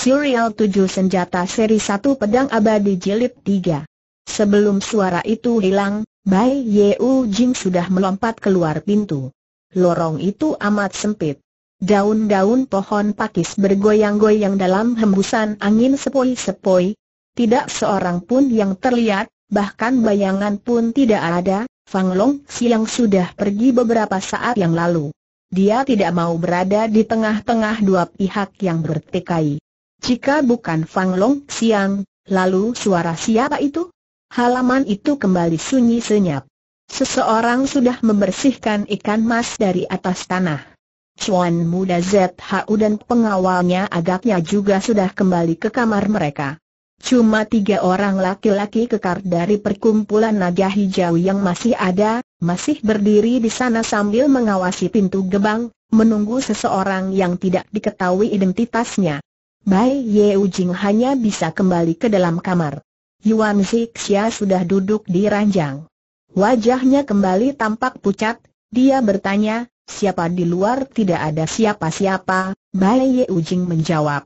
Serial 7 Senjata Seri 1 Pedang Abadi Jilid 3 Sebelum suara itu hilang, Bai Yeu Jing sudah melompat keluar pintu. Lorong itu amat sempit. Daun-daun pohon pakis bergoyang-goyang dalam hembusan angin sepoi-sepoi. Tidak seorang pun yang terlihat, bahkan bayangan pun tidak ada, Fang Long siang sudah pergi beberapa saat yang lalu. Dia tidak mau berada di tengah-tengah dua pihak yang bertikai. Jika bukan Fang Long Siang, lalu suara siapa itu? Halaman itu kembali sunyi senyap. Seseorang sudah membersihkan ikan mas dari atas tanah. Chuan muda ZHU dan pengawalnya agaknya juga sudah kembali ke kamar mereka. Cuma tiga orang laki-laki kekar dari perkumpulan naga hijau yang masih ada, masih berdiri di sana sambil mengawasi pintu gebang, menunggu seseorang yang tidak diketahui identitasnya. Bai Ye Jing hanya bisa kembali ke dalam kamar. Yuan Zixia sudah duduk di ranjang. Wajahnya kembali tampak pucat, dia bertanya, siapa di luar tidak ada siapa-siapa, Bai Ye Jing menjawab.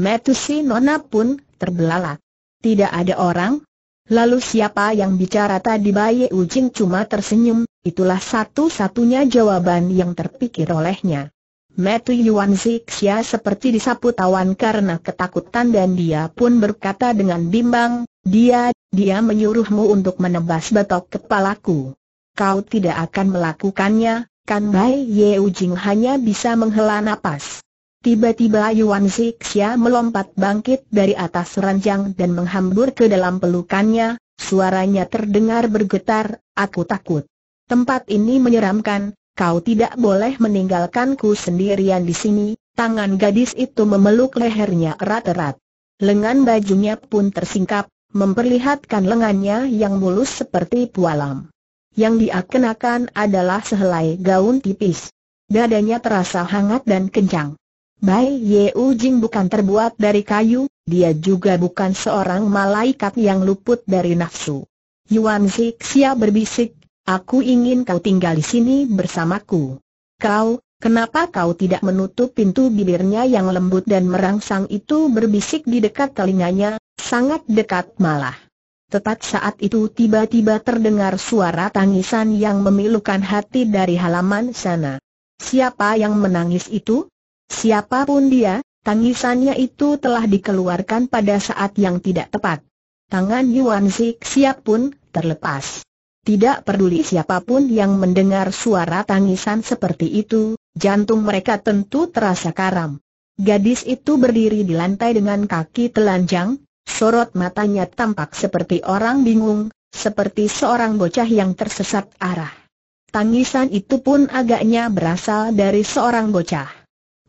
Metusi Nona pun terbelalak. Tidak ada orang? Lalu siapa yang bicara tadi Bai Ye Jing cuma tersenyum, itulah satu-satunya jawaban yang terpikir olehnya. Metu Yuan Zixia seperti disapu tawan karena ketakutan dan dia pun berkata dengan bimbang, dia, dia menyuruhmu untuk menebas batok kepalaku. Kau tidak akan melakukannya, kan Bai Ye Jing hanya bisa menghela napas. Tiba-tiba Yuan Zixia melompat bangkit dari atas ranjang dan menghambur ke dalam pelukannya, suaranya terdengar bergetar, aku takut. Tempat ini menyeramkan, kau tidak boleh meninggalkanku sendirian di sini, tangan gadis itu memeluk lehernya erat-erat. Lengan bajunya pun tersingkap, memperlihatkan lengannya yang mulus seperti pualam. Yang dia kenakan adalah sehelai gaun tipis. Dadanya terasa hangat dan kencang. Bai Yeu Jing bukan terbuat dari kayu, dia juga bukan seorang malaikat yang luput dari nafsu. Yuan Zixia berbisik, Aku ingin kau tinggal di sini bersamaku. Kau, kenapa kau tidak menutup pintu bibirnya yang lembut dan merangsang itu berbisik di dekat telinganya, sangat dekat malah. Tepat saat itu tiba-tiba terdengar suara tangisan yang memilukan hati dari halaman sana. Siapa yang menangis itu? Siapa pun dia, tangisannya itu telah dikeluarkan pada saat yang tidak tepat. Tangan Yuan Zik siap pun terlepas. Tidak peduli siapa pun yang mendengar suara tangisan seperti itu, jantung mereka tentu terasa karam. Gadis itu berdiri di lantai dengan kaki telanjang, sorot matanya tampak seperti orang bingung, seperti seorang bocah yang tersesat arah. Tangisan itu pun agaknya berasal dari seorang bocah.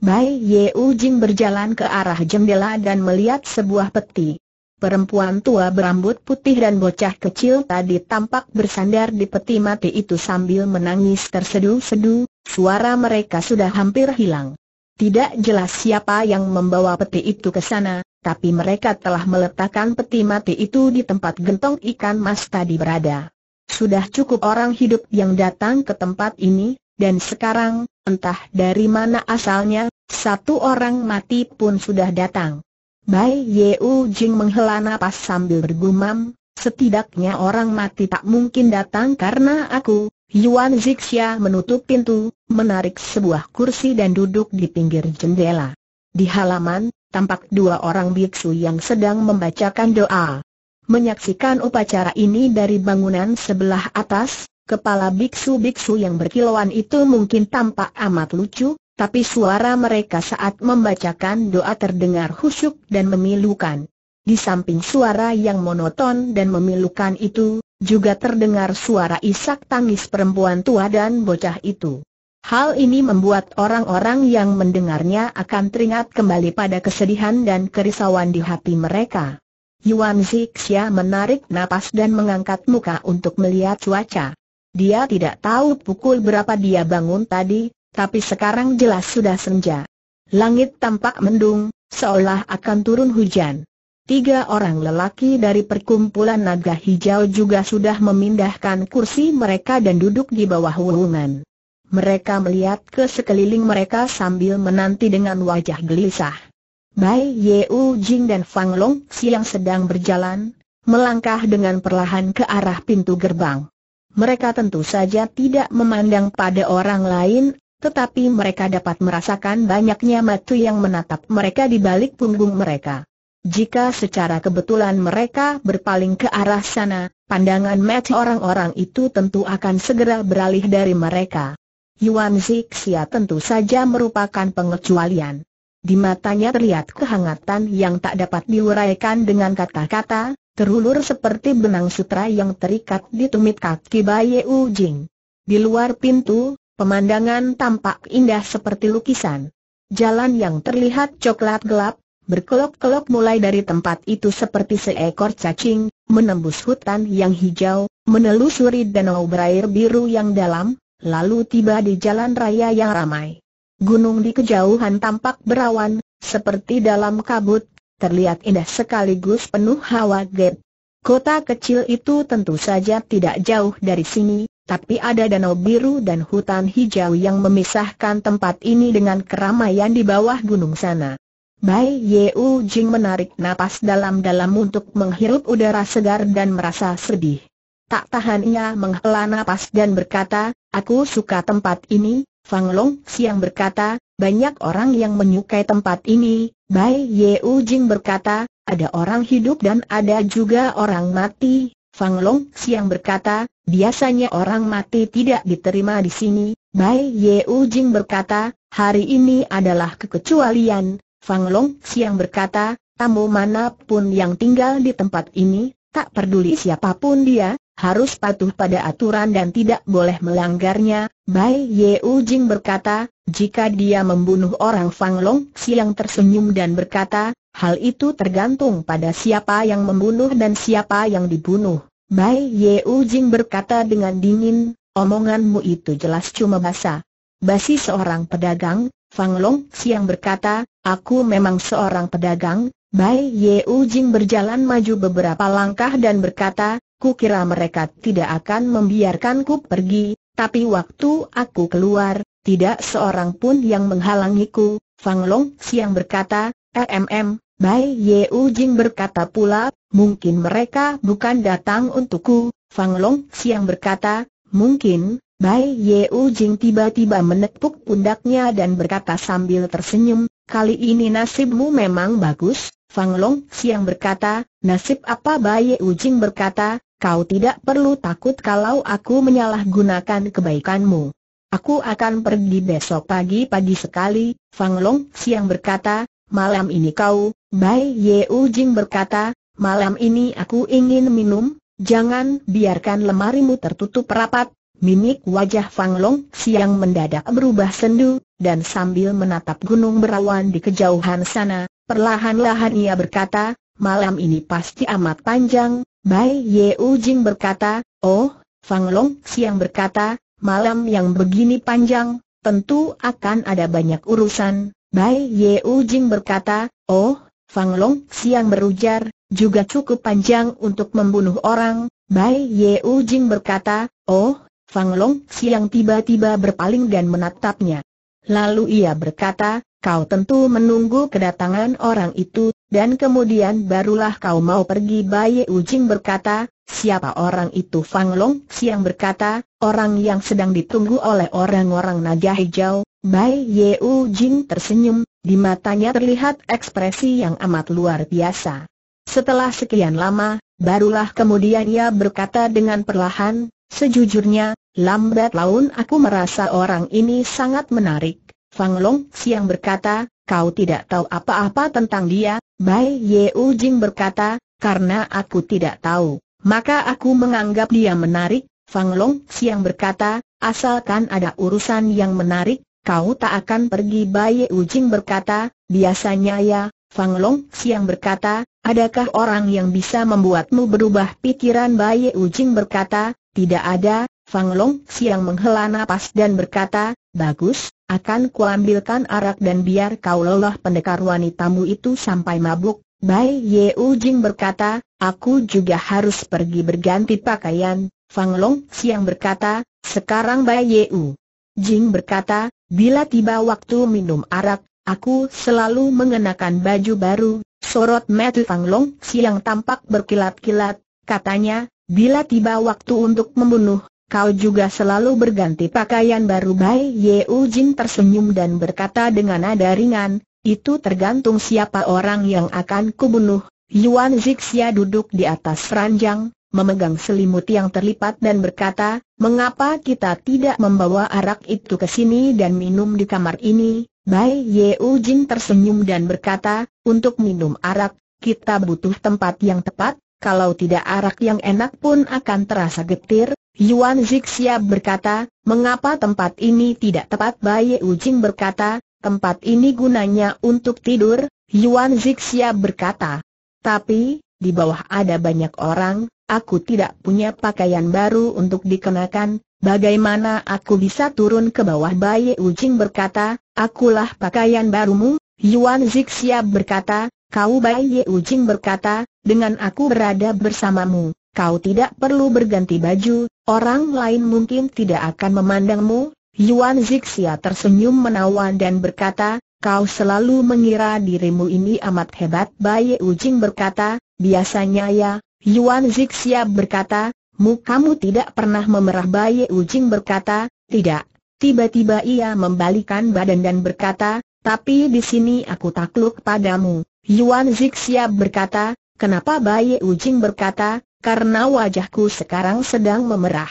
Bai Ye Jing berjalan ke arah jendela dan melihat sebuah peti. Perempuan tua berambut putih dan bocah kecil tadi tampak bersandar di peti mati itu sambil menangis terseduh-seduh, suara mereka sudah hampir hilang. Tidak jelas siapa yang membawa peti itu ke sana, tapi mereka telah meletakkan peti mati itu di tempat gentong ikan mas tadi berada. Sudah cukup orang hidup yang datang ke tempat ini, dan sekarang, entah dari mana asalnya, satu orang mati pun sudah datang. Bai Yeu Jing menghela napas sambil bergumam, setidaknya orang mati tak mungkin datang karena aku, Yuan Zixia menutup pintu, menarik sebuah kursi dan duduk di pinggir jendela. Di halaman, tampak dua orang biksu yang sedang membacakan doa. Menyaksikan upacara ini dari bangunan sebelah atas, kepala biksu-biksu yang berkilauan itu mungkin tampak amat lucu, tapi suara mereka saat membacakan doa terdengar khusyuk dan memilukan. Di samping suara yang monoton dan memilukan itu, juga terdengar suara isak tangis perempuan tua dan bocah itu. Hal ini membuat orang-orang yang mendengarnya akan teringat kembali pada kesedihan dan kerisauan di hati mereka. Yuan Zixia menarik napas dan mengangkat muka untuk melihat cuaca. Dia tidak tahu pukul berapa dia bangun tadi, tapi sekarang jelas sudah senja. Langit tampak mendung, seolah akan turun hujan. Tiga orang lelaki dari perkumpulan naga hijau juga sudah memindahkan kursi mereka dan duduk di bawah wungan. Mereka melihat ke sekeliling mereka sambil menanti dengan wajah gelisah. Bai Yeu Jing dan Fang Long siang sedang berjalan, melangkah dengan perlahan ke arah pintu gerbang. Mereka tentu saja tidak memandang pada orang lain, tetapi mereka dapat merasakan banyaknya mata yang menatap mereka di balik punggung mereka. Jika secara kebetulan mereka berpaling ke arah sana, pandangan mata orang-orang itu tentu akan segera beralih dari mereka. Yuan Zixia tentu saja merupakan pengecualian. Di matanya terlihat kehangatan yang tak dapat diuraikan dengan kata-kata, terulur seperti benang sutra yang terikat di tumit kaki Baye Ujing. Di luar pintu, pemandangan tampak indah seperti lukisan. Jalan yang terlihat coklat gelap, berkelok-kelok mulai dari tempat itu seperti seekor cacing, menembus hutan yang hijau, menelusuri danau berair biru yang dalam, lalu tiba di jalan raya yang ramai. Gunung di kejauhan tampak berawan, seperti dalam kabut, terlihat indah sekaligus penuh hawa gaib. Kota kecil itu tentu saja tidak jauh dari sini, tapi ada danau biru dan hutan hijau yang memisahkan tempat ini dengan keramaian di bawah gunung sana. Bai Yeu Jing menarik napas dalam-dalam untuk menghirup udara segar dan merasa sedih. Tak tahan ia menghela napas dan berkata, aku suka tempat ini, Fang Long Siang berkata, banyak orang yang menyukai tempat ini, Bai Yeu Jing berkata, ada orang hidup dan ada juga orang mati, Fang Long Siang berkata, biasanya orang mati tidak diterima di sini, Bai Yeu Jing berkata, hari ini adalah kekecualian, Fang Long Siang berkata, tamu mana pun yang tinggal di tempat ini, tak peduli siapa pun dia, harus patuh pada aturan dan tidak boleh melanggarnya. Bai Yeu Jing berkata, jika dia membunuh orang Fang Long Siang tersenyum dan berkata, hal itu tergantung pada siapa yang membunuh dan siapa yang dibunuh. Bai Yeu Jing berkata dengan dingin, omonganmu itu jelas cuma basa. Basi seorang pedagang, Fang Long Siang berkata, aku memang seorang pedagang, Bai Yeu Jing berjalan maju beberapa langkah dan berkata, Kukira mereka tidak akan membiarkanku pergi, tapi waktu aku keluar, tidak seorang pun yang menghalangiku. Fang Long siang berkata, "Mm, Bai Yeu Jing berkata pula, mungkin mereka bukan datang untukku." Fang Long siang berkata, "Mungkin." Bai Yeu Jing tiba-tiba menepuk pundaknya dan berkata sambil tersenyum, "Kali ini nasibmu memang bagus." Fang Long siang berkata, "Nasib apa?" Bai Yeu Jing berkata, Kau tidak perlu takut kalau aku menyalahgunakan kebaikanmu. Aku akan pergi besok pagi-pagi sekali, Fang Long siang berkata, malam ini kau, Bai Yeu Jing berkata, malam ini aku ingin minum, jangan biarkan lemarimu tertutup rapat. Mimik wajah Fang Long siang mendadak berubah sendu, dan sambil menatap gunung berawan di kejauhan sana, perlahan-lahan ia berkata, malam ini pasti amat panjang, Bai Yeu Jing berkata, Oh, Fang Long Siang berkata, malam yang begini panjang, tentu akan ada banyak urusan. Bai Yeu Jing berkata, Oh, Fang Long Siang berujar, juga cukup panjang untuk membunuh orang. Bai Yeu Jing berkata, Oh, Fang Long Siang tiba-tiba berpaling dan menatapnya. Lalu ia berkata, kau tentu menunggu kedatangan orang itu, dan kemudian barulah kau mau pergi Bayi Ujing berkata, siapa orang itu Fang Long Siang berkata, orang yang sedang ditunggu oleh orang-orang naga hijau, Bai Ye Ujing tersenyum, di matanya terlihat ekspresi yang amat luar biasa. Setelah sekian lama, barulah kemudian ia berkata dengan perlahan, sejujurnya, lambat laun aku merasa orang ini sangat menarik. Fang Long Siang berkata, kau tidak tahu apa-apa tentang dia, Bai Yeu Jing berkata, karena aku tidak tahu, maka aku menganggap dia menarik, Fang Long Siang berkata, asalkan ada urusan yang menarik, kau tak akan pergi Bai Yeu Jing berkata, biasanya ya, Fang Long Siang berkata, adakah orang yang bisa membuatmu berubah pikiran? Bai Yeu Jing berkata, tidak ada, Fang Long Siang menghela napas dan berkata, bagus, akan kuambilkan arak dan biar kau lelah pendekar wanitamu itu sampai mabuk. Bai Yeu Jing berkata, aku juga harus pergi berganti pakaian. Fang Long Siang berkata, sekarang Bai Yeu Jing berkata, bila tiba waktu minum arak, aku selalu mengenakan baju baru, sorot metu Fang Long siang tampak berkilat-kilat, katanya, bila tiba waktu untuk membunuh, kau juga selalu berganti pakaian baru. Bai Yeu Jing tersenyum dan berkata dengan nada ringan, itu tergantung siapa orang yang akan kubunuh, Yuan Zixia duduk di atas ranjang, memegang selimut yang terlipat dan berkata, mengapa kita tidak membawa arak itu ke sini dan minum di kamar ini? Bai Yeu Jin tersenyum dan berkata, untuk minum arak, kita butuh tempat yang tepat, kalau tidak arak yang enak pun akan terasa getir. Yuan Zixia berkata, mengapa tempat ini tidak tepat? Bai Yeu Jin berkata, tempat ini gunanya untuk tidur. Yuan Zixia berkata, tapi, di bawah ada banyak orang, aku tidak punya pakaian baru untuk dikenakan, bagaimana aku bisa turun ke bawah? Bayi Ujing berkata, akulah pakaian barumu, Yuan Zixia berkata, kau Bayi Ujing berkata, dengan aku berada bersamamu, kau tidak perlu berganti baju, orang lain mungkin tidak akan memandangmu, Yuan Zixia tersenyum menawan dan berkata, kau selalu mengira dirimu ini amat hebat. Bayi Ujing berkata, biasanya ya, Yuan Zixia berkata, mukamu tidak pernah memerah Bayi Ujing berkata, tidak. Tiba-tiba ia membalikan badan dan berkata, tapi di sini aku takluk padamu. Yuan Zixia berkata, kenapa Bayi Ujing berkata, karena wajahku sekarang sedang memerah.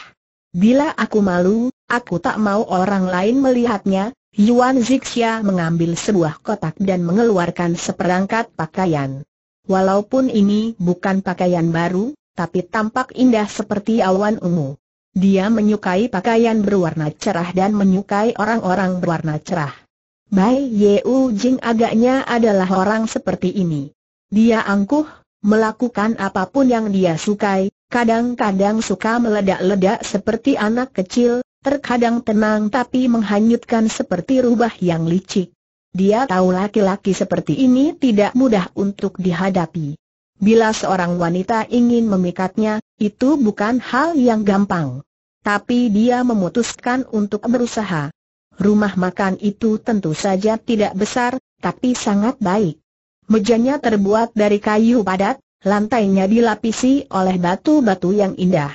Bila aku malu, aku tak mau orang lain melihatnya. Yuan Zixia mengambil sebuah kotak dan mengeluarkan seperangkat pakaian. Walaupun ini bukan pakaian baru, tapi tampak indah seperti awan ungu. Dia menyukai pakaian berwarna cerah dan menyukai orang-orang berwarna cerah. Bai Yeu Jing agaknya adalah orang seperti ini. Dia angkuh, melakukan apa pun yang dia sukai, kadang-kadang suka meledak-ledak seperti anak kecil, terkadang tenang tapi menghanyutkan seperti rubah yang licik. Dia tahu laki-laki seperti ini tidak mudah untuk dihadapi. Bila seorang wanita ingin memikatnya, itu bukan hal yang gampang. Tapi dia memutuskan untuk berusaha. Rumah makan itu tentu saja tidak besar, tapi sangat baik. Mejanya terbuat dari kayu padat, lantainya dilapisi oleh batu-batu yang indah.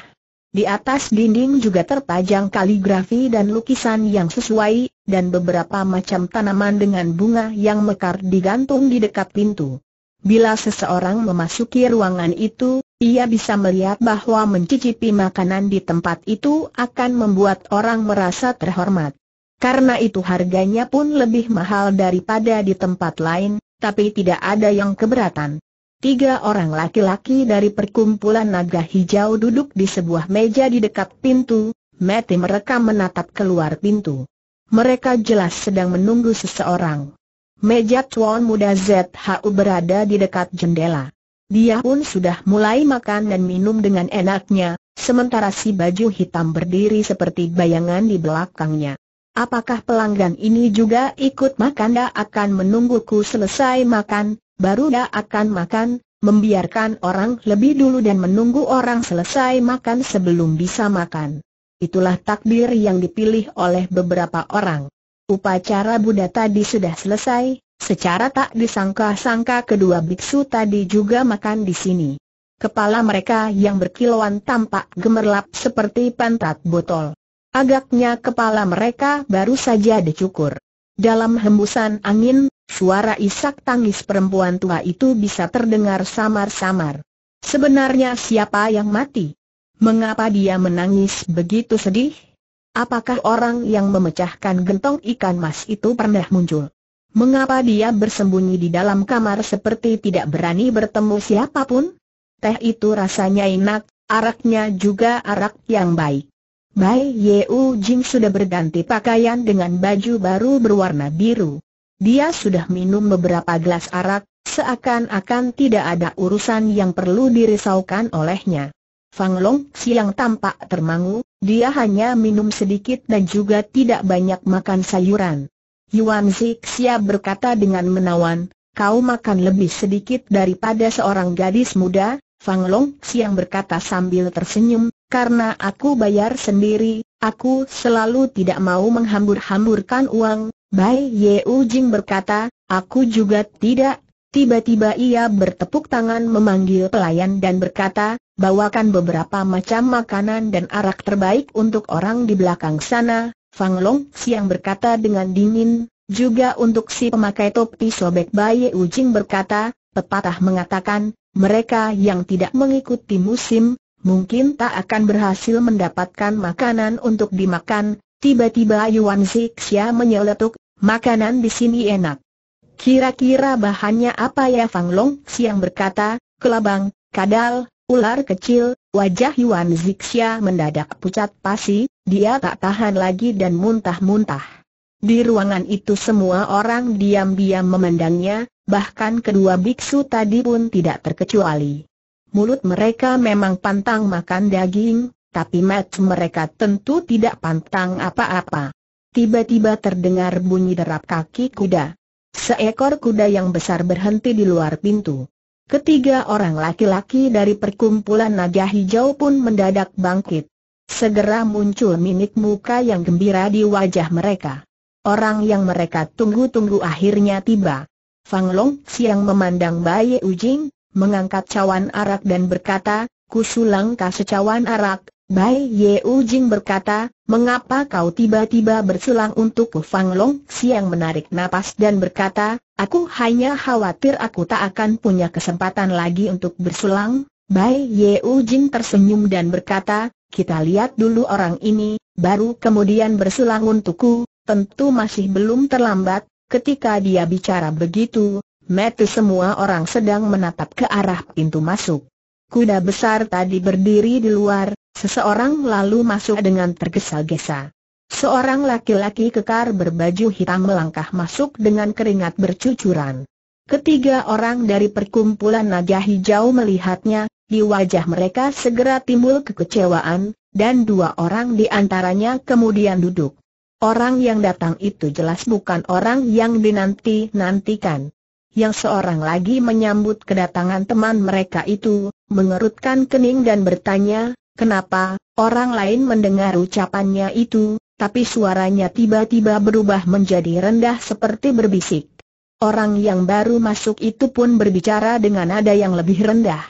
Di atas dinding juga terpajang kaligrafi dan lukisan yang sesuai, dan beberapa macam tanaman dengan bunga yang mekar digantung di dekat pintu. Bila seseorang memasuki ruangan itu, ia bisa melihat bahwa mencicipi makanan di tempat itu akan membuat orang merasa terhormat. Karena itu harganya pun lebih mahal daripada di tempat lain, tapi tidak ada yang keberatan. Tiga orang laki-laki dari perkumpulan naga hijau duduk di sebuah meja di dekat pintu, mati mereka menatap keluar pintu. Mereka jelas sedang menunggu seseorang. Meja tuan muda ZHU berada di dekat jendela. Dia pun sudah mulai makan dan minum dengan enaknya, sementara si baju hitam berdiri seperti bayangan di belakangnya. Apakah pelanggan ini juga ikut makan? Dah akan menungguku selesai makan, baru dah akan makan, membiarkan orang lebih dulu dan menunggu orang selesai makan sebelum bisa makan. Itulah takdir yang dipilih oleh beberapa orang. Upacara Buddha tadi sudah selesai, secara tak disangka-sangka kedua biksu tadi juga makan di sini. Kepala mereka yang berkilauan tampak gemerlap seperti pantat botol. Agaknya kepala mereka baru saja dicukur. Dalam hembusan angin, Suara isak tangis perempuan tua itu bisa terdengar samar-samar. Sebenarnya siapa yang mati? Mengapa dia menangis begitu sedih? Apakah orang yang memecahkan gentong ikan mas itu pernah muncul? Mengapa dia bersembunyi di dalam kamar seperti tidak berani bertemu siapa pun? Teh itu rasanya enak, araknya juga arak yang baik. Bai Yeu Jing sudah berganti pakaian dengan baju baru berwarna biru. Dia sudah minum beberapa gelas arak, seakan-akan tidak ada urusan yang perlu dirisaukan olehnya. Fang Long siang tampak termangu, dia hanya minum sedikit dan juga tidak banyak makan sayuran. Yuan Xia berkata dengan menawan, kau makan lebih sedikit daripada seorang gadis muda, Fang Long siang berkata sambil tersenyum, karena aku bayar sendiri, aku selalu tidak mau menghambur-hamburkan uang, Bai Yeu Jing berkata, aku juga tidak. Tiba-tiba ia bertepuk tangan memanggil pelayan dan berkata, bawakan beberapa macam makanan dan arak terbaik untuk orang di belakang sana. Fang Long siang berkata dengan dingin, juga untuk si pemakai topi sobek Bai Ujing berkata, pepatah mengatakan, mereka yang tidak mengikuti musim, mungkin tak akan berhasil mendapatkan makanan untuk dimakan. Tiba-tiba Yuan Zixia menyeletuk, makanan di sini enak. Kira-kira bahannya apa ya Fang Long siang berkata, kelabang, kadal, ular kecil, wajah Yuan Zixia mendadak pucat pasi, dia tak tahan lagi dan muntah-muntah. Di ruangan itu semua orang diam-diam memandangnya, bahkan kedua biksu tadi pun tidak terkecuali. Mulut mereka memang pantang makan daging, tapi mata mereka tentu tidak pantang apa-apa. Tiba-tiba terdengar bunyi derap kaki kuda. Seekor kuda yang besar berhenti di luar pintu. Ketiga orang laki-laki dari perkumpulan naga hijau pun mendadak bangkit. Segera muncul mimik muka yang gembira di wajah mereka. Orang yang mereka tunggu-tunggu akhirnya tiba. Fang Long siang memandang Bayi Ujing, mengangkat cawan arak dan berkata, kusulang kah secawan arak, Bai Yeu Jing berkata, mengapa kau tiba-tiba bersulang untuk Fang Long? Siang menarik napas dan berkata, aku hanya khawatir aku tak akan punya kesempatan lagi untuk bersulang. Bai Yeu Jing tersenyum dan berkata, kita lihat dulu orang ini, baru kemudian bersulang untukku, tentu masih belum terlambat. Ketika dia bicara begitu, mata semua orang sedang menatap ke arah pintu masuk. Kuda besar tadi berdiri di luar, Seseorang lalu masuk dengan tergesa-gesa. Seorang laki-laki kekar berbaju hitam melangkah masuk dengan keringat bercucuran. Ketiga orang dari perkumpulan naga hijau melihatnya, di wajah mereka segera timbul kekecewaan, dan dua orang di antaranya kemudian duduk. Orang yang datang itu jelas bukan orang yang dinanti-nantikan. Yang seorang lagi menyambut kedatangan teman mereka itu, mengerutkan kening dan bertanya, Kenapa, orang lain mendengar ucapannya itu, tapi suaranya tiba-tiba berubah menjadi rendah seperti berbisik. Orang yang baru masuk itu pun berbicara dengan nada yang lebih rendah.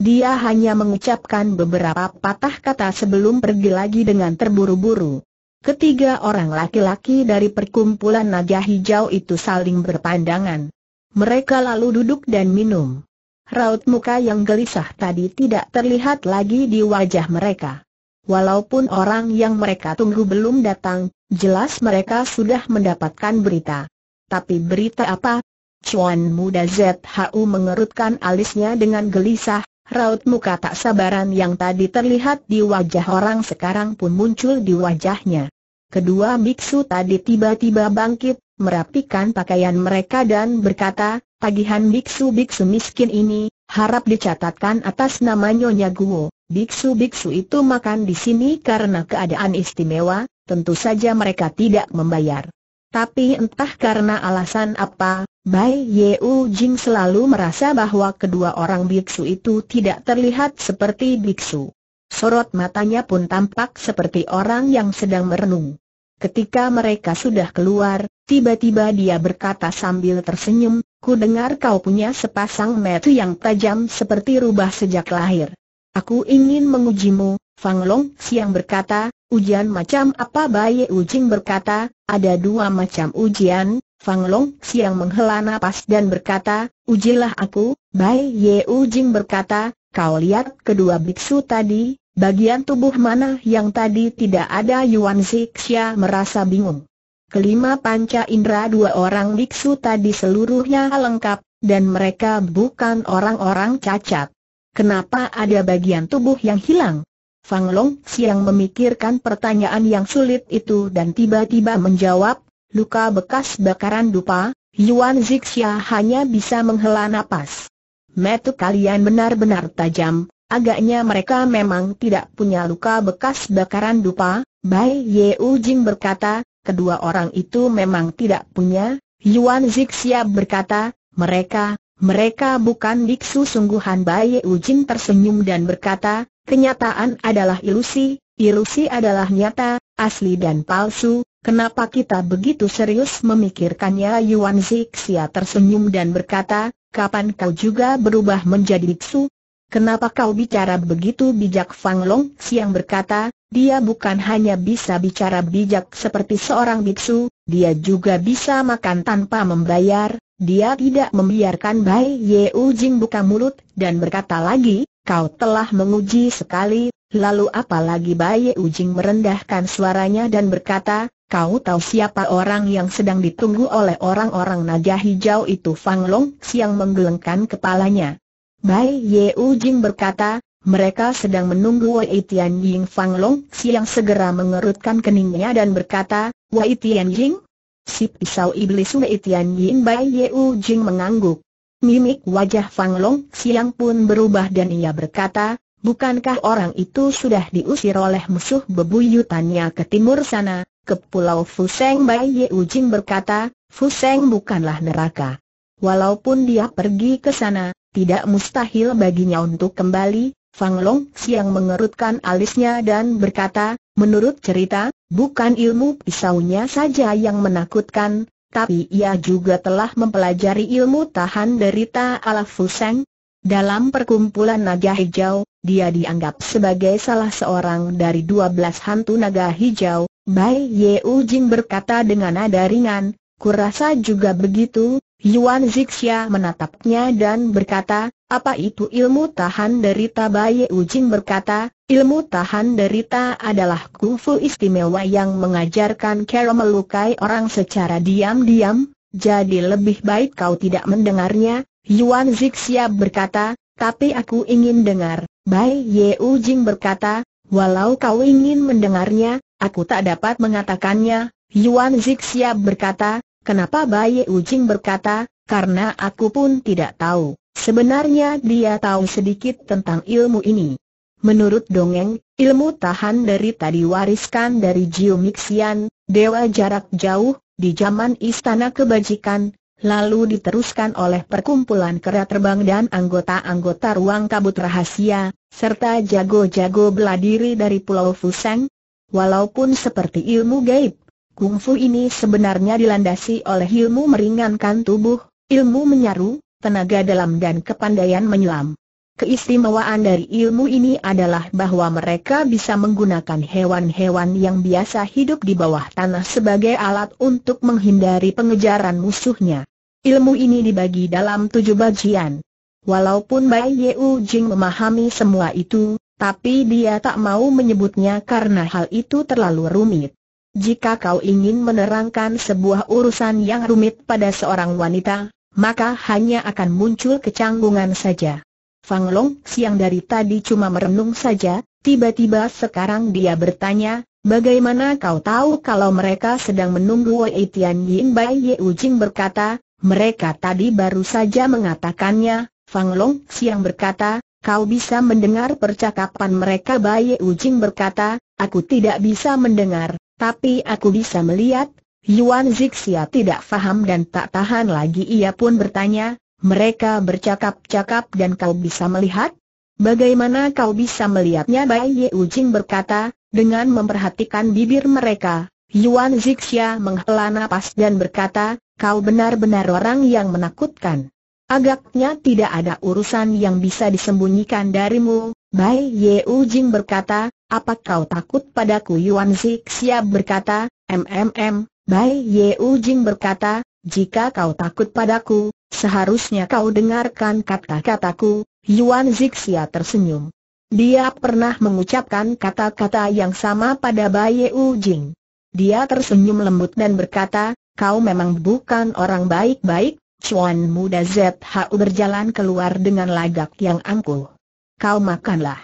Dia hanya mengucapkan beberapa patah kata sebelum pergi lagi dengan terburu-buru. Ketiga orang laki-laki dari perkumpulan naga hijau itu saling berpandangan. Mereka lalu duduk dan minum. Raut muka yang gelisah tadi tidak terlihat lagi di wajah mereka. Walaupun orang yang mereka tunggu belum datang, jelas mereka sudah mendapatkan berita. Tapi berita apa? Chuan muda ZHU mengerutkan alisnya dengan gelisah, raut muka tak sabaran yang tadi terlihat di wajah orang sekarang pun muncul di wajahnya. Kedua biksu tadi tiba-tiba bangkit, merapikan pakaian mereka dan berkata, Tagihan biksu-biksu miskin ini, harap dicatatkan atas nama Nyonya Guo. Biksu-biksu itu makan di sini karena keadaan istimewa, tentu saja mereka tidak membayar. Tapi entah karena alasan apa, Bai Yeu Jing selalu merasa bahwa kedua orang biksu itu tidak terlihat seperti biksu. Sorot matanya pun tampak seperti orang yang sedang merenung. Ketika mereka sudah keluar, tiba-tiba dia berkata sambil tersenyum, ku dengar kau punya sepasang mata yang tajam seperti rubah sejak lahir. Aku ingin mengujimu, Fang Long siang berkata, ujian macam apa? Bayi Ujing berkata, ada dua macam ujian, Fang Long siang menghela napas dan berkata, ujilah aku, Bai Ye Ujing berkata, kau lihat kedua biksu tadi, Bagian tubuh mana yang tadi tidak ada? Yuan Zixia merasa bingung. Kelima panca indera dua orang biksu tadi seluruhnya lengkap, dan mereka bukan orang-orang cacat. Kenapa ada bagian tubuh yang hilang? Fang Long siang memikirkan pertanyaan yang sulit itu dan tiba-tiba menjawab, luka bekas bakaran dupa, Yuan Zixia hanya bisa menghela napas. Metu kalian benar-benar tajam, Agaknya mereka memang tidak punya luka bekas bakaran dupa, Bai Yeu Jing berkata, kedua orang itu memang tidak punya, Yuan Zixia berkata, mereka, mereka bukan biksu sungguhan. Bai Yeu Jing tersenyum dan berkata, kenyataan adalah ilusi, ilusi adalah nyata, asli dan palsu, Kenapa kita begitu serius memikirkannya? Yuan Zixia tersenyum dan berkata, kapan kau juga berubah menjadi biksu? Kenapa kau bicara begitu? Bijak Fang Long Siang berkata, dia bukan hanya bisa bicara bijak seperti seorang biksu, dia juga bisa makan tanpa membayar, dia tidak membiarkan Bai Yeu Jing buka mulut, dan berkata lagi, kau telah menguji sekali, lalu apalagi Bai Yeu Jing merendahkan suaranya dan berkata, kau tahu siapa orang yang sedang ditunggu oleh orang-orang naga hijau itu Fang Long Siang menggelengkan kepalanya. Bai Yeu Jing berkata, mereka sedang menunggu Wei Tian Ying Fang Long Siang segera mengerutkan keningnya dan berkata, Wei Tian Ying? Si pisau iblis Wei Tian Ying Bai Yeu Jing mengangguk. Mimik wajah Fang Long Siang pun berubah dan ia berkata, Bukankah orang itu sudah diusir oleh musuh bebuyutannya ke timur sana, ke pulau Fuseng Bai Yeu Jing berkata, Fuseng bukanlah neraka. Walaupun dia pergi ke sana, tidak mustahil baginya untuk kembali, Fang Long Siang mengerutkan alisnya dan berkata, menurut cerita, bukan ilmu pisaunya saja yang menakutkan, tapi ia juga telah mempelajari ilmu tahan derita ala Fuseng. Dalam perkumpulan naga hijau, dia dianggap sebagai salah seorang dari dua belas hantu naga hijau. Bai Yeu Jing berkata dengan nada ringan, kurasa juga begitu, Yuan Zixia menatapnya dan berkata, apa itu ilmu tahan derita? Baye Ujing berkata, ilmu tahan derita adalah kungfu istimewa yang mengajarkan cara melukai orang secara diam-diam, jadi lebih baik kau tidak mendengarnya, Yuan Zixia berkata, tapi aku ingin dengar, Bai Ye berkata, walau kau ingin mendengarnya, aku tak dapat mengatakannya, Yuan Zixia berkata, kenapa Bai Ye Ujing berkata, karena aku pun tidak tahu. Sebenarnya dia tahu sedikit tentang ilmu ini. Menurut dongeng, ilmu tahan dari tadi wariskan dari Jiu Mixian, dewa jarak jauh, di zaman istana kebajikan, lalu diteruskan oleh perkumpulan kera terbang dan anggota-anggota ruang kabut rahasia, serta jago-jago beladiri dari Pulau Fuseng. Walaupun seperti ilmu gaib, kungfu ini sebenarnya dilandasi oleh ilmu meringankan tubuh, ilmu menyaru, tenaga dalam dan kepandaian menyelam. Keistimewaan dari ilmu ini adalah bahwa mereka bisa menggunakan hewan-hewan yang biasa hidup di bawah tanah sebagai alat untuk menghindari pengejaran musuhnya. Ilmu ini dibagi dalam tujuh bagian. Walaupun Bai Yeu Jing memahami semua itu, tapi dia tak mau menyebutnya karena hal itu terlalu rumit. Jika kau ingin menerangkan sebuah urusan yang rumit pada seorang wanita, maka hanya akan muncul kecanggungan saja. Fang Long siang dari tadi cuma merenung saja, tiba-tiba sekarang dia bertanya, bagaimana kau tahu kalau mereka sedang menunggu Wei Tian Yin? Bai Ye Ujing berkata, mereka tadi baru saja mengatakannya, Fang Long siang berkata, kau bisa mendengar percakapan mereka? Bai Ye Ujing berkata, aku tidak bisa mendengar, tapi aku bisa melihat, Yuan Zixia tidak faham dan tak tahan lagi ia pun bertanya, mereka bercakap-cakap dan kau bisa melihat? Bagaimana kau bisa melihatnya Bai Ye Ujing berkata, dengan memperhatikan bibir mereka, Yuan Zixia menghela napas dan berkata, kau benar-benar orang yang menakutkan. Agaknya tidak ada urusan yang bisa disembunyikan darimu, Bai Ye Ujing berkata, apa kau takut padaku Yuan Zixia berkata, MMM, Bai Ye Jing berkata, jika kau takut padaku, seharusnya kau dengarkan kata-kataku, Yuan Zixia tersenyum. Dia pernah mengucapkan kata-kata yang sama pada Bai Ye Jing. Dia tersenyum lembut dan berkata, kau memang bukan orang baik-baik, Chuan muda ZHU berjalan keluar dengan lagak yang angkuh. Kau makanlah.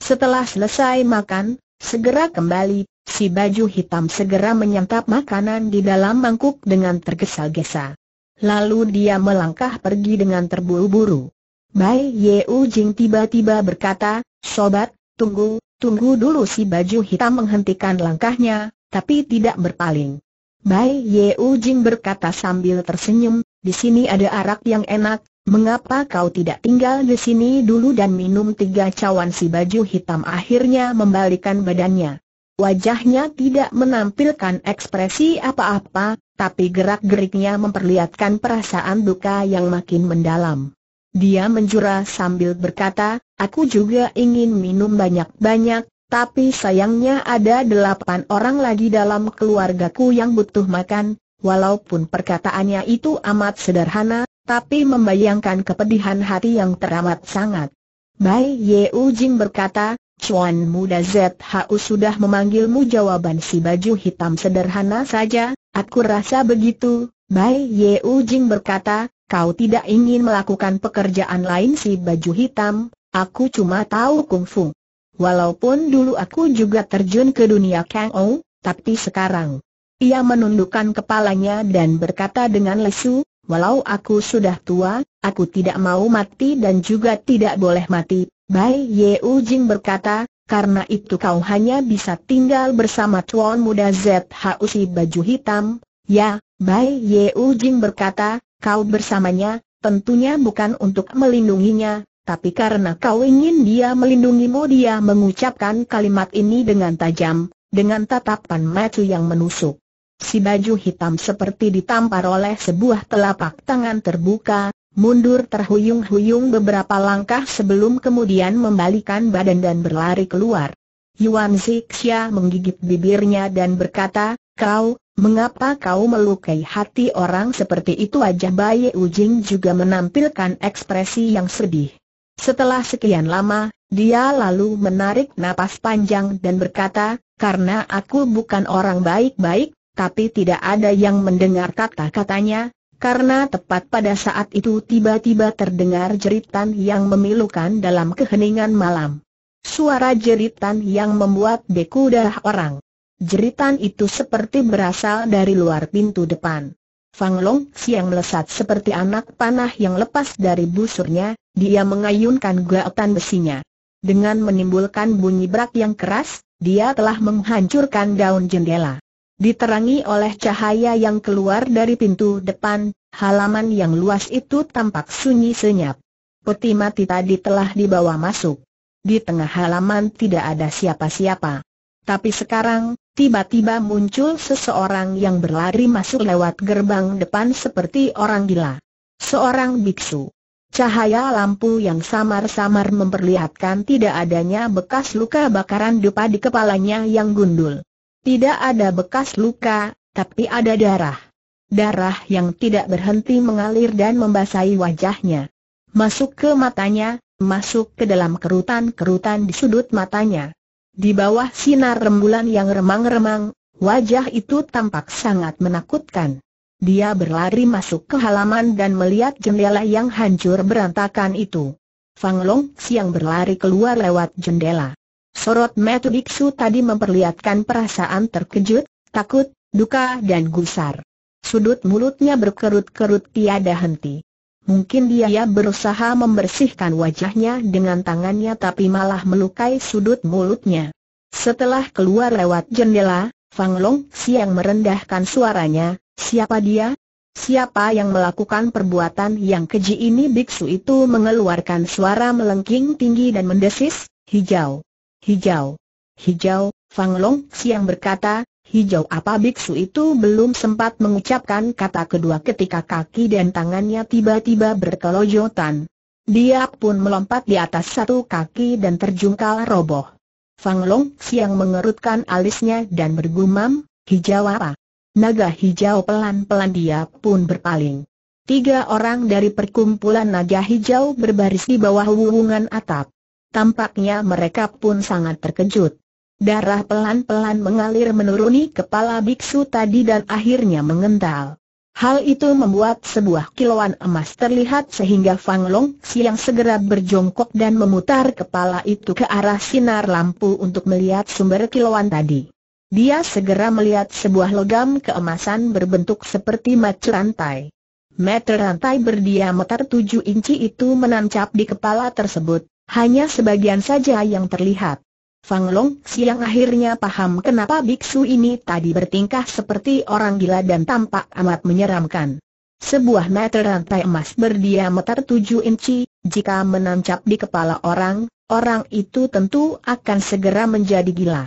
Setelah selesai makan, segera kembali, Si baju hitam segera menyantap makanan di dalam mangkuk dengan tergesa-gesa. Lalu dia melangkah pergi dengan terburu-buru. Bai Yeu Jing tiba-tiba berkata, Sobat, tunggu, tunggu dulu si baju hitam menghentikan langkahnya, tapi tidak berpaling. Bai Yeu Jing berkata sambil tersenyum, di sini ada arak yang enak, mengapa kau tidak tinggal di sini dulu dan minum tiga cawan si baju hitam akhirnya membalikan badannya. Wajahnya tidak menampilkan ekspresi apa-apa, tapi gerak-geriknya memperlihatkan perasaan duka yang makin mendalam. Dia menjura sambil berkata, aku juga ingin minum banyak-banyak, tapi sayangnya ada delapan orang lagi dalam keluargaku yang butuh makan, walaupun perkataannya itu amat sederhana, tapi membayangkan kepedihan hati yang teramat sangat. Bai Yeu Jing berkata, Chuan muda ZHU sudah memanggilmu jawaban si baju hitam sederhana saja, aku rasa begitu, Bai Yeu Jing berkata, kau tidak ingin melakukan pekerjaan lain si baju hitam, aku cuma tahu kungfu. Walaupun dulu aku juga terjun ke dunia Kang Ou, tapi sekarang. Ia menundukkan kepalanya dan berkata dengan lesu, walau aku sudah tua, aku tidak mau mati dan juga tidak boleh mati. Bai Yeu Jing berkata, karena itu kau hanya bisa tinggal bersama tuan muda ZHU si baju hitam. Ya, Bai Yeu Jing berkata, kau bersamanya, tentunya bukan untuk melindunginya, tapi karena kau ingin dia melindungimu dia mengucapkan kalimat ini dengan tajam, dengan tatapan mata yang menusuk. Si baju hitam seperti ditampar oleh sebuah telapak tangan terbuka, mundur terhuyung-huyung beberapa langkah sebelum kemudian membalikan badan dan berlari keluar. Yuan Zixia menggigit bibirnya dan berkata, kau, Mengapa kau melukai hati orang seperti itu wajah Bayi Ujing juga menampilkan ekspresi yang sedih. Setelah sekian lama, dia lalu menarik napas panjang dan berkata, karena aku bukan orang baik-baik, tapi tidak ada yang mendengar kata-katanya, karena tepat pada saat itu tiba-tiba terdengar jeritan yang memilukan dalam keheningan malam. Suara jeritan yang membuat beku darah orang. Jeritan itu seperti berasal dari luar pintu depan. Fang Long siang melesat seperti anak panah yang lepas dari busurnya, dia mengayunkan gaetan besinya. Dengan menimbulkan bunyi brak yang keras, dia telah menghancurkan daun jendela. Diterangi oleh cahaya yang keluar dari pintu depan, halaman yang luas itu tampak sunyi senyap. Peti mati tadi telah dibawa masuk. Di tengah halaman tidak ada siapa-siapa. Tapi sekarang, tiba-tiba muncul seseorang yang berlari masuk lewat gerbang depan seperti orang gila. Seorang biksu. Cahaya lampu yang samar-samar memperlihatkan tidak adanya bekas luka bakaran dupa di kepalanya yang gundul. Tidak ada bekas luka, tapi ada darah. Darah yang tidak berhenti mengalir dan membasahi wajahnya. Masuk ke matanya, masuk ke dalam kerutan-kerutan di sudut matanya. Di bawah sinar rembulan yang remang-remang, wajah itu tampak sangat menakutkan. Dia berlari masuk ke halaman dan melihat jendela yang hancur berantakan itu. Fang Long siang berlari keluar lewat jendela. Sorot metu biksu tadi memperlihatkan perasaan terkejut, takut, duka dan gusar. Sudut mulutnya berkerut-kerut tiada henti. Mungkin dia berusaha membersihkan wajahnya dengan tangannya tapi malah melukai sudut mulutnya. Setelah keluar lewat jendela, Fang Long siang merendahkan suaranya, siapa dia? Siapa yang melakukan perbuatan yang keji ini biksu itu mengeluarkan suara melengking tinggi dan mendesis, hijau, hijau, hijau, Fang Long siang berkata, hijau apa biksu itu belum sempat mengucapkan kata kedua ketika kaki dan tangannya tiba-tiba berkelojotan. Dia pun melompat di atas satu kaki dan terjungkal roboh. Fang Long siang mengerutkan alisnya dan bergumam, hijau apa? Naga hijau pelan-pelan dia pun berpaling. Tiga orang dari perkumpulan naga hijau berbaris di bawah wuwungan atap. Tampaknya mereka pun sangat terkejut. Darah pelan-pelan mengalir menuruni kepala biksu tadi dan akhirnya mengental. Hal itu membuat sebuah kilauan emas terlihat sehingga Fang Long siang segera berjongkok dan memutar kepala itu ke arah sinar lampu untuk melihat sumber kilauan tadi. Dia segera melihat sebuah logam keemasan berbentuk seperti mata rantai. Meter rantai berdiameter 7 inci itu menancap di kepala tersebut, hanya sebagian saja yang terlihat. Fang Long siang akhirnya paham kenapa biksu ini tadi bertingkah seperti orang gila dan tampak amat menyeramkan. Sebuah meter rantai emas berdiameter 7 inci, jika menancap di kepala orang, orang itu tentu akan segera menjadi gila.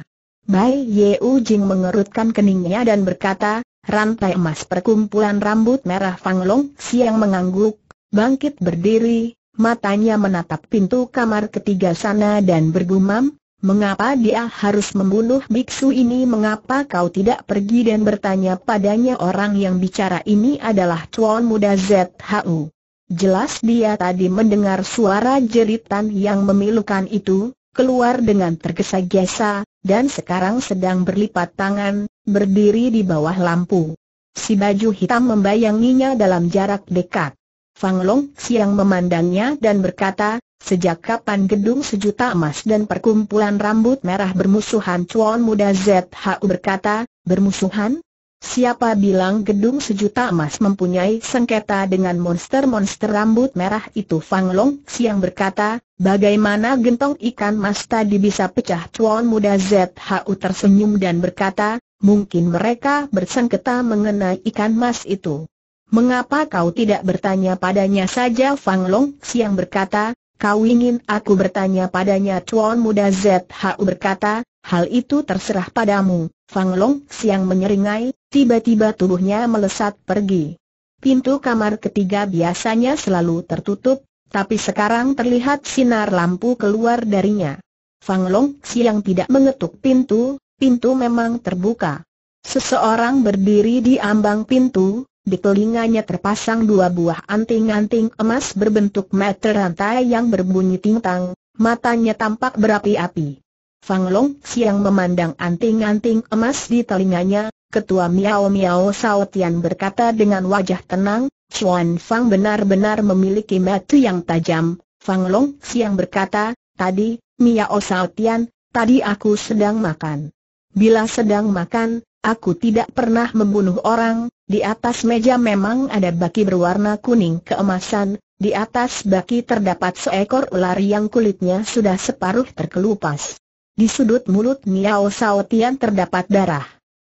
Bai Yeu Jing mengerutkan keningnya dan berkata, rantai emas perkumpulan rambut merah Fang Long siang mengangguk, bangkit berdiri, matanya menatap pintu kamar ketiga sana dan bergumam, Mengapa dia harus membunuh biksu ini? Mengapa kau tidak pergi dan bertanya padanya orang yang bicara ini adalah Chuan Muda ZHU? Jelas dia tadi mendengar suara jeritan yang memilukan itu, keluar dengan tergesa-gesa, dan sekarang sedang berlipat tangan, berdiri di bawah lampu. Si baju hitam membayanginya dalam jarak dekat. Fang Long siang memandangnya dan berkata, Sejak kapan gedung sejuta emas dan perkumpulan rambut merah bermusuhan Chuan Muda ZHU berkata, bermusuhan? Siapa bilang gedung sejuta emas mempunyai sengketa dengan monster-monster rambut merah itu Fang Long siang berkata, bagaimana gentong ikan mas tadi bisa pecah Chuan Muda ZHU tersenyum dan berkata, mungkin mereka bersengketa mengenai ikan mas itu. Mengapa kau tidak bertanya padanya saja Fang Long siang berkata, Kau ingin aku bertanya padanya Chuan Muda ZHU berkata, hal itu terserah padamu. Fang Long siang menyeringai, tiba-tiba tubuhnya melesat pergi. Pintu kamar ketiga biasanya selalu tertutup, tapi sekarang terlihat sinar lampu keluar darinya. Fang Long siang tidak mengetuk pintu, pintu memang terbuka. Seseorang berdiri di ambang pintu, di telinganya terpasang dua buah anting-anting emas berbentuk meter rantai yang berbunyi tintang, matanya tampak berapi-api. Fang Long siang memandang anting-anting emas di telinganya, ketua Miao Miao Sao Tian berkata dengan wajah tenang, Chuan Fang benar-benar memiliki mata yang tajam. Fang Long siang berkata, tadi, Miao Sao Tian, tadi aku sedang makan. Bila sedang makan, aku tidak pernah membunuh orang, di atas meja memang ada baki berwarna kuning keemasan, di atas baki terdapat seekor ular yang kulitnya sudah separuh terkelupas. Di sudut mulut Miao Sao Tian terdapat darah.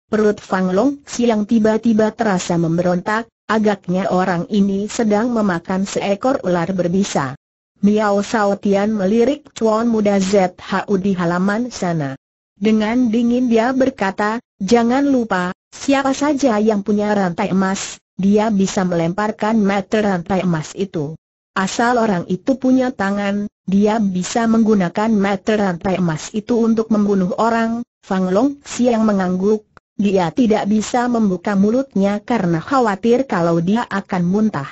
Perut Fang Long siang tiba-tiba terasa memberontak, agaknya orang ini sedang memakan seekor ular berbisa. Miao Sao Tian melirik Chuan Muda ZHU di halaman sana. Dengan dingin dia berkata, jangan lupa, Siapa saja yang punya rantai emas, dia bisa melemparkan meter rantai emas itu. Asal orang itu punya tangan, dia bisa menggunakan meter rantai emas itu untuk membunuh orang. Fang Long siang mengangguk, dia tidak bisa membuka mulutnya karena khawatir kalau dia akan muntah.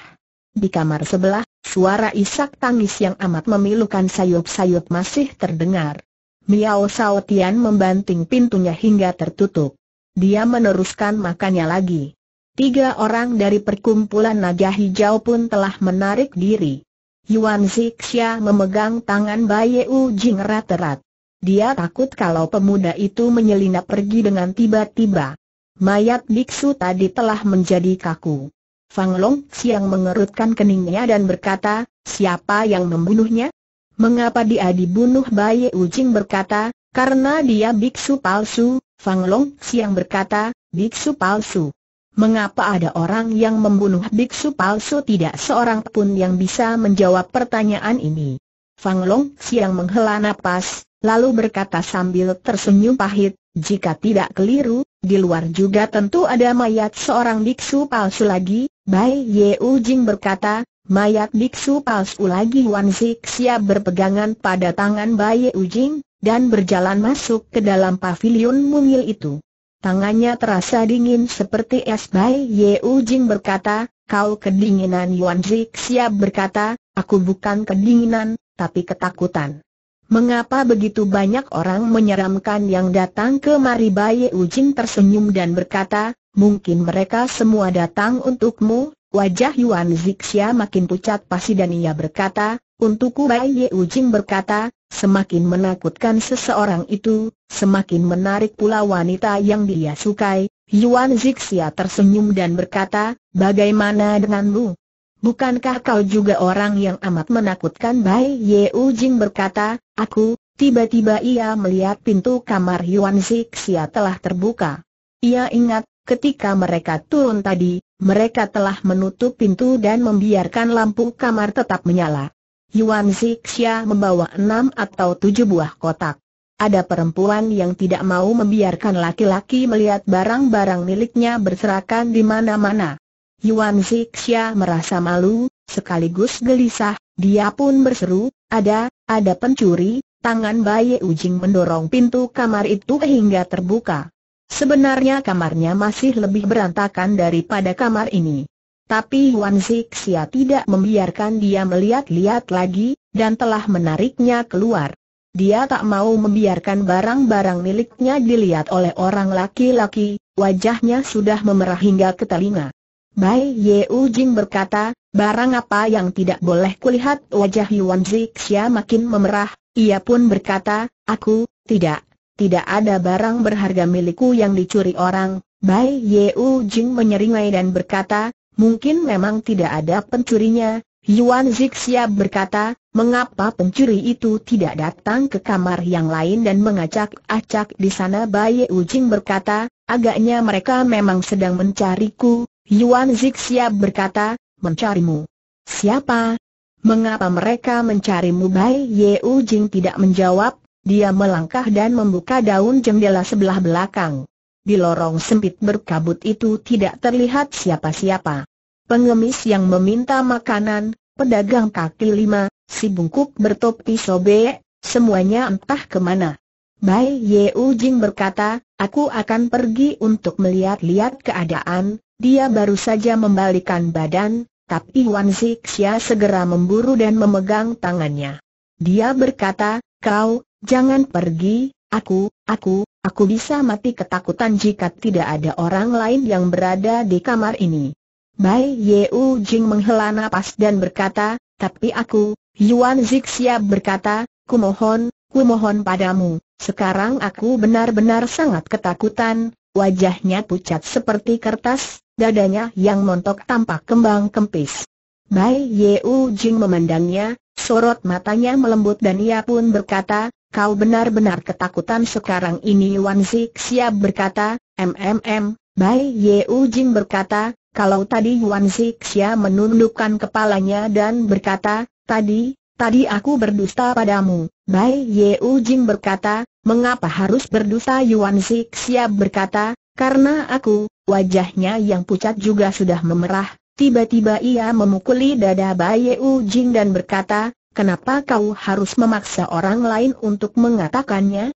Di kamar sebelah, suara isak tangis yang amat memilukan sayup-sayup masih terdengar. Miao Sao Tian membanting pintunya hingga tertutup. Dia meneruskan makannya lagi. Tiga orang dari perkumpulan naga hijau pun telah menarik diri. Yuan Zixia memegang tangan Baye U Jing erat-erat. Dia takut kalau pemuda itu menyelinap pergi dengan tiba-tiba. Mayat biksu tadi telah menjadi kaku. Fang Long siang mengerutkan keningnya dan berkata, siapa yang membunuhnya? Mengapa dia dibunuh Baye Ujing berkata, karena dia biksu palsu, Fang Long siang berkata, biksu palsu. Mengapa ada orang yang membunuh biksu palsu tidak seorang pun yang bisa menjawab pertanyaan ini? Fang Long siang menghela napas, lalu berkata sambil tersenyum pahit, jika tidak keliru, di luar juga tentu ada mayat seorang biksu palsu lagi. Bai Yeu Jing berkata, mayat biksu palsu lagi Wan Zik siap berpegangan pada tangan Bai Yeu Jing, dan berjalan masuk ke dalam pavilion mungil itu. Tangannya terasa dingin seperti es Bai Yeu Jing berkata, kau kedinginan Yuan siap berkata, aku bukan kedinginan, tapi ketakutan. Mengapa begitu banyak orang menyeramkan yang datang ke Mari Bai Yeu Jing tersenyum dan berkata, mungkin mereka semua datang untukmu, wajah Yuan Zik makin pucat pasti dan ia berkata, untukku Bai Yeu Jing berkata, Semakin menakutkan seseorang itu, semakin menarik pula wanita yang dia sukai. Yuan Zixia tersenyum dan berkata, bagaimana denganmu? Bukankah kau juga orang yang amat menakutkan Bai Yeu Jing berkata, aku, tiba-tiba ia melihat pintu kamar Yuan Zixia telah terbuka. Ia ingat, ketika mereka turun tadi, mereka telah menutup pintu dan membiarkan lampu kamar tetap menyala. Yuan Zixia membawa enam atau tujuh buah kotak. ada perempuan yang tidak mau membiarkan laki-laki melihat barang-barang miliknya berserakan di mana-mana. Yuan Zixia merasa malu, sekaligus gelisah, dia pun berseru, ada, ada pencuri, tangan Bayi Ujing mendorong pintu kamar itu hingga terbuka. Sebenarnya kamarnya masih lebih berantakan daripada kamar ini. Tapi Yuan Zixia tidak membiarkan dia melihat-lihat lagi, dan telah menariknya keluar. Dia tak mau membiarkan barang-barang miliknya dilihat oleh orang laki-laki, wajahnya sudah memerah hingga ke telinga. Bai Yeu Jing berkata, barang apa yang tidak boleh kulihat wajah Yuan Zixia makin memerah, ia pun berkata, aku, tidak, tidak ada barang berharga milikku yang dicuri orang. Bai Yeu Jing menyeringai dan berkata, mungkin memang tidak ada pencurinya, Yuan Zixia berkata, mengapa pencuri itu tidak datang ke kamar yang lain dan mengacak-acak di sana Bayi Ujing berkata, agaknya mereka memang sedang mencariku, Yuan Zixia berkata, mencarimu. Siapa? Mengapa mereka mencarimu Bai Ye Ujing tidak menjawab, dia melangkah dan membuka daun jendela sebelah belakang. Di lorong sempit berkabut itu tidak terlihat siapa-siapa pengemis yang meminta makanan, pedagang kaki lima, si bungkuk bertopi sobek, semuanya entah ke mana. Bai Yeu Jing berkata, aku akan pergi untuk melihat-lihat keadaan, dia baru saja membalikan badan, tapi Wan Xia segera memburu dan memegang tangannya. Dia berkata, kau, jangan pergi, aku, aku, aku bisa mati ketakutan jika tidak ada orang lain yang berada di kamar ini. Bai Yeu Jing menghela napas dan berkata, tapi aku, Yuan Zixia berkata, kumohon, kumohon padamu, sekarang aku benar-benar sangat ketakutan, wajahnya pucat seperti kertas, dadanya yang montok tampak kembang kempis. Bai Yeu Jing memandangnya, sorot matanya melembut dan ia pun berkata, kau benar-benar ketakutan sekarang ini Yuan Zixia berkata, MMM, Bai Yeu Jing berkata, kalau tadi Yuan Xia menundukkan kepalanya dan berkata, tadi, tadi aku berdusta padamu. Bai Yeu Jing berkata, mengapa harus berdusta Yuan Xia berkata, karena aku, wajahnya yang pucat juga sudah memerah. Tiba-tiba ia memukuli dada Bai Yeu Jing dan berkata, kenapa kau harus memaksa orang lain untuk mengatakannya?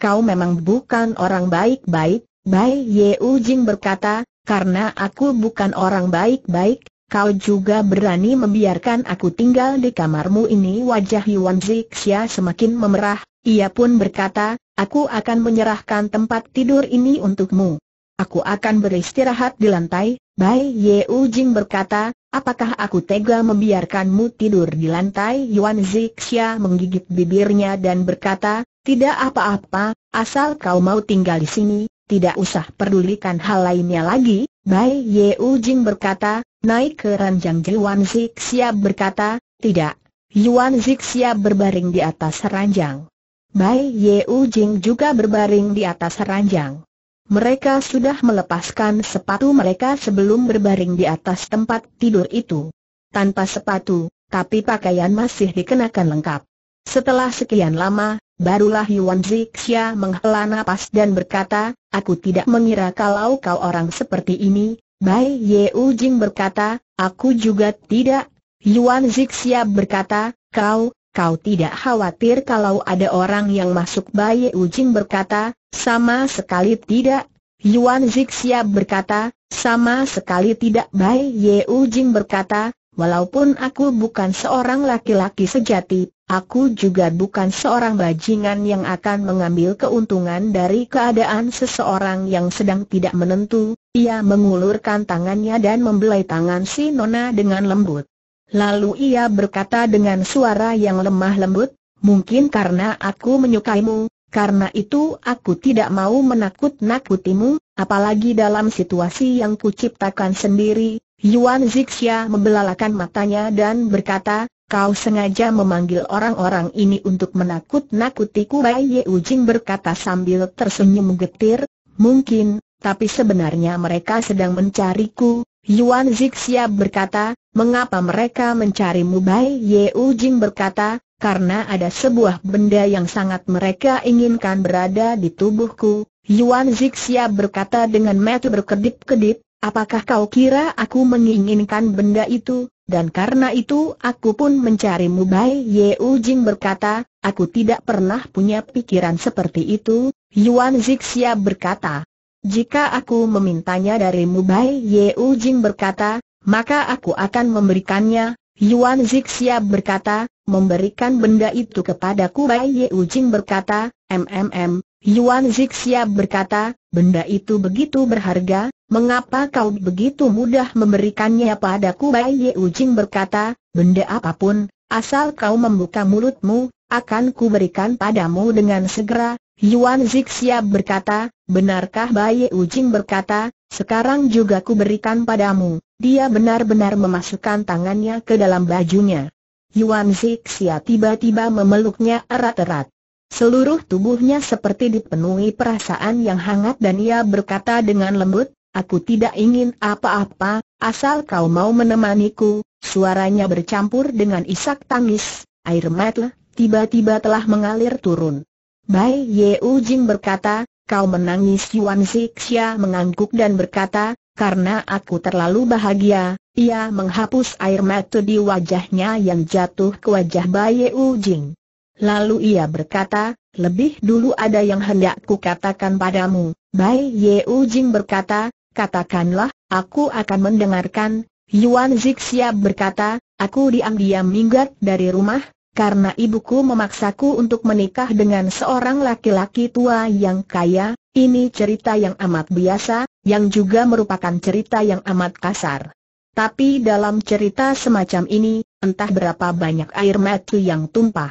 Kau memang bukan orang baik-baik, Bai Yeu Jing berkata, karena aku bukan orang baik-baik, kau juga berani membiarkan aku tinggal di kamarmu ini Wajah Yuan Zixia semakin memerah, ia pun berkata, aku akan menyerahkan tempat tidur ini untukmu. Aku akan beristirahat di lantai, Bai Yeu Jing berkata, apakah aku tega membiarkanmu tidur di lantai Yuan Zixia menggigit bibirnya dan berkata, tidak apa-apa, asal kau mau tinggal di sini, tidak usah pedulikan hal lainnya lagi, Bai Yeu Jing berkata, naik ke ranjang Yuan Zixia berkata, tidak. Yuan Zixia berbaring di atas ranjang. Bai Yeu Jing juga berbaring di atas ranjang. Mereka sudah melepaskan sepatu mereka sebelum berbaring di atas tempat tidur itu. Tanpa sepatu, tapi pakaian masih dikenakan lengkap. Setelah sekian lama, Barulah Yuan Zixia menghela napas dan berkata, aku tidak mengira kalau kau orang seperti ini. Bai Yeu Jing berkata, aku juga tidak. Yuan Zixia berkata, kau, kau tidak khawatir kalau ada orang yang masuk Bai Yeu Jing berkata, sama sekali tidak. Yuan Zixia berkata, sama sekali tidak. Bai Yeu Jing berkata, walaupun aku bukan seorang laki-laki sejati, Aku juga bukan seorang bajingan yang akan mengambil keuntungan dari keadaan seseorang yang sedang tidak menentu. Ia mengulurkan tangannya dan membelai tangan si Nona dengan lembut. Lalu ia berkata dengan suara yang lemah lembut, mungkin karena aku menyukaimu, karena itu aku tidak mau menakut-nakutimu, apalagi dalam situasi yang kuciptakan sendiri. Yuan Zixia membelalakan matanya dan berkata, Kau sengaja memanggil orang-orang ini untuk menakut-nakutiku Bai Ye Ujing berkata sambil tersenyum getir, mungkin, tapi sebenarnya mereka sedang mencariku. Yuan Zixia berkata, mengapa mereka mencarimu Bai Ye Ujing berkata, karena ada sebuah benda yang sangat mereka inginkan berada di tubuhku. Yuan Zixia berkata dengan mata berkedip-kedip, apakah kau kira aku menginginkan benda itu? Dan karena itu aku pun mencarimu Bai Yeu Jing berkata, aku tidak pernah punya pikiran seperti itu. Yuan Zixia berkata, jika aku memintanya darimu Bai Yeu Jing berkata, maka aku akan memberikannya. Yuan Zixia berkata, memberikan benda itu kepadaku Bai Ye Jing berkata, MMM, Yuan Zixia berkata, benda itu begitu berharga, mengapa kau begitu mudah memberikannya padaku Bai Ye Jing berkata, benda apa pun, asal kau membuka mulutmu, akan kuberikan padamu dengan segera, Yuan Zixia berkata, benarkah Bai Ye Jing berkata, sekarang juga kuberikan padamu, dia benar-benar memasukkan tangannya ke dalam bajunya. Yuan Zixia tiba-tiba memeluknya erat-erat. Seluruh tubuhnya seperti dipenuhi perasaan yang hangat dan ia berkata dengan lembut, Aku tidak ingin apa-apa, asal kau mau menemaniku. Suaranya bercampur dengan isak tangis, air mata tiba-tiba telah mengalir turun. Bai Yeu Jing berkata, kau menangis Yuan Zixia mengangguk dan berkata, karena aku terlalu bahagia, ia menghapus air mata di wajahnya yang jatuh ke wajah Baye Ujing. Lalu ia berkata, lebih dulu ada yang hendak kukatakan padamu. Baye Ujing berkata, katakanlah, aku akan mendengarkan. Yuan Zixia berkata, aku diam-diam minggat dari rumah, karena ibuku memaksaku untuk menikah dengan seorang laki-laki tua yang kaya, ini cerita yang amat biasa, yang juga merupakan cerita yang amat kasar. Tapi dalam cerita semacam ini, entah berapa banyak air mata yang tumpah.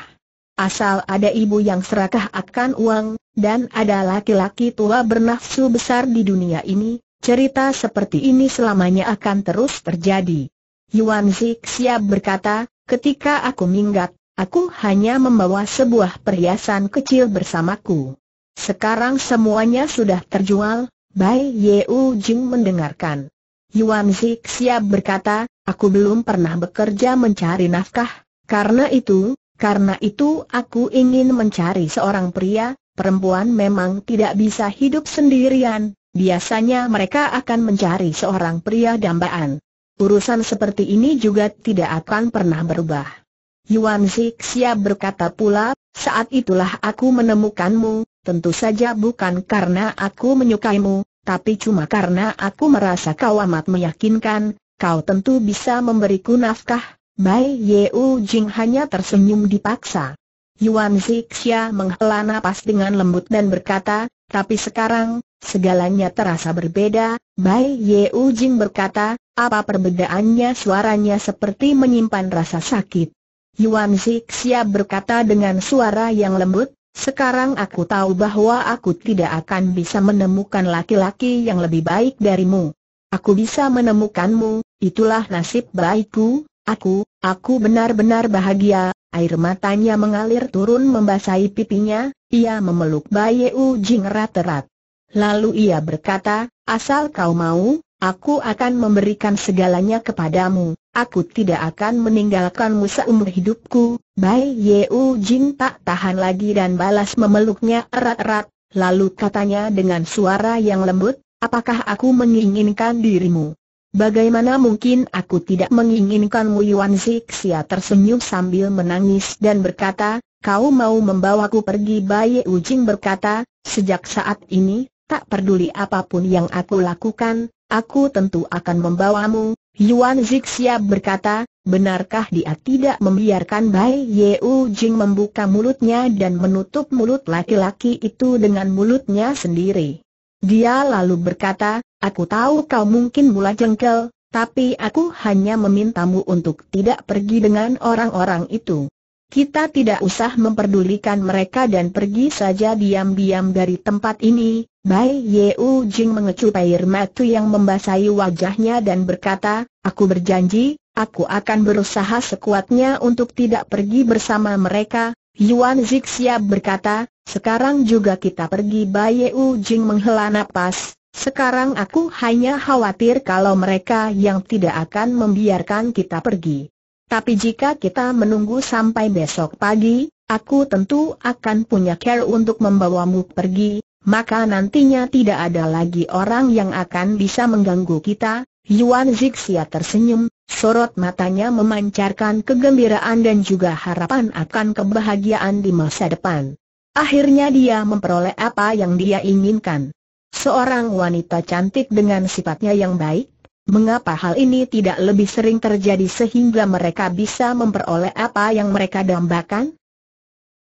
Asal ada ibu yang serakah akan uang, dan ada laki-laki tua bernafsu besar di dunia ini, cerita seperti ini selamanya akan terus terjadi. Yuan siap berkata, ketika aku minggat, aku hanya membawa sebuah perhiasan kecil bersamaku. Sekarang semuanya sudah terjual, Bai Yeu Jing mendengarkan. Yuan Xia berkata, aku belum pernah bekerja mencari nafkah, karena itu, karena itu aku ingin mencari seorang pria, perempuan memang tidak bisa hidup sendirian, biasanya mereka akan mencari seorang pria dambaan. Urusan seperti ini juga tidak akan pernah berubah. Yuan Xia berkata pula, saat itulah aku menemukanmu, tentu saja bukan karena aku menyukaimu, tapi cuma karena aku merasa kau amat meyakinkan, kau tentu bisa memberiku nafkah. Bai Yeu Jing hanya tersenyum dipaksa. Yuan Zixia menghela napas dengan lembut dan berkata, tapi sekarang, segalanya terasa berbeda. Bai Yeu Jing berkata, apa perbedaannya suaranya seperti menyimpan rasa sakit. Yuan Zixia berkata dengan suara yang lembut, sekarang aku tahu bahwa aku tidak akan bisa menemukan laki-laki yang lebih baik darimu. Aku bisa menemukanmu, itulah nasib baikku, aku, aku benar-benar bahagia, air matanya mengalir turun membasahi pipinya, ia memeluk Baye Jing erat-erat. Lalu ia berkata, asal kau mau, aku akan memberikan segalanya kepadamu, aku tidak akan meninggalkanmu seumur hidupku, Bai Yeu Jing tak tahan lagi dan balas memeluknya erat-erat, lalu katanya dengan suara yang lembut, apakah aku menginginkan dirimu? Bagaimana mungkin aku tidak menginginkanmu? Yuan Zixia tersenyum sambil menangis dan berkata, kau mau membawaku pergi? Bai Yeu Jing berkata, sejak saat ini, tak peduli apa pun yang aku lakukan, aku tentu akan membawamu, Yuan Zixia berkata, benarkah dia tidak membiarkan Bai Yeu Jing membuka mulutnya dan menutup mulut laki-laki itu dengan mulutnya sendiri. Dia lalu berkata, aku tahu kau mungkin mula jengkel, tapi aku hanya memintamu untuk tidak pergi dengan orang-orang itu. Kita tidak usah memperdulikan mereka dan pergi saja diam-diam dari tempat ini. Bai Yeu Jing mengecup air mata yang membasahi wajahnya dan berkata, aku berjanji, aku akan berusaha sekuatnya untuk tidak pergi bersama mereka. Yuan Zixia berkata, sekarang juga kita pergi Bai Yeu Jing menghela napas. Sekarang aku hanya khawatir kalau mereka yang tidak akan membiarkan kita pergi. Tapi jika kita menunggu sampai besok pagi, aku tentu akan punya care untuk membawamu pergi, maka nantinya tidak ada lagi orang yang akan bisa mengganggu kita. Yuan Zixia tersenyum, sorot matanya memancarkan kegembiraan dan juga harapan akan kebahagiaan di masa depan. Akhirnya dia memperoleh apa yang dia inginkan. Seorang wanita cantik dengan sifatnya yang baik, Mengapa hal ini tidak lebih sering terjadi sehingga mereka bisa memperoleh apa yang mereka dambakan?